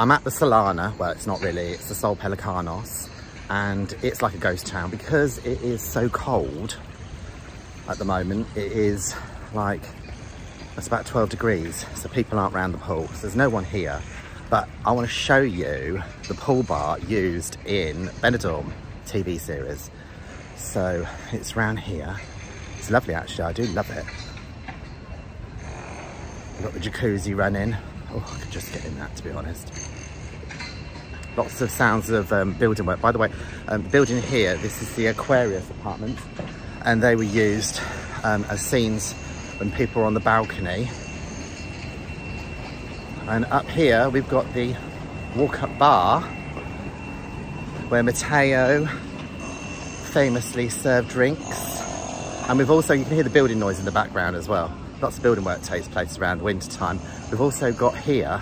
I'm at the Solana. Well, it's not really. It's the Sol Pelicanos. And it's like a ghost town because it is so cold at the moment. It is like, it's about 12 degrees. So people aren't around the pool. So there's no one here. But I want to show you the pool bar used in Benidorm TV series. So it's around here. It's lovely actually, I do love it. We've got the jacuzzi running. Oh, I could just get in that to be honest. Lots of sounds of um, building work. By the way, um, the building here, this is the Aquarius apartment and they were used um, as scenes when people were on the balcony. And up here, we've got the walk-up bar where Mateo famously served drinks. And we've also, you can hear the building noise in the background as well. Lots of building work takes place around winter time. We've also got here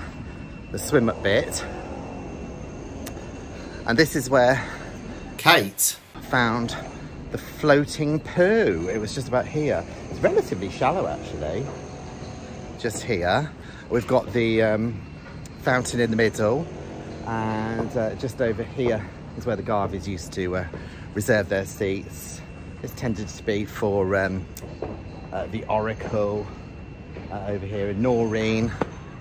the swim up bit and this is where Kate found the floating poo. It was just about here. It's relatively shallow actually. Just here. We've got the um, fountain in the middle and uh, just over here is where the Garveys used to uh, reserve their seats. It's tended to be for um, uh, the Oracle uh, over here in Noreen.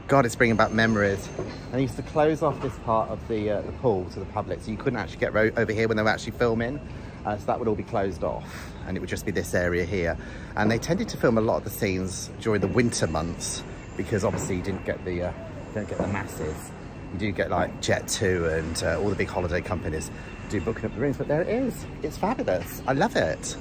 God, it's bringing back memories. And they used to close off this part of the, uh, the pool to the public, so you couldn't actually get over here when they were actually filming. Uh, so that would all be closed off, and it would just be this area here. And they tended to film a lot of the scenes during the winter months, because obviously you didn't get the, uh, don't get the masses. You do get like Jet2 and uh, all the big holiday companies do booking up the rooms, but there it is. It's fabulous. I love it.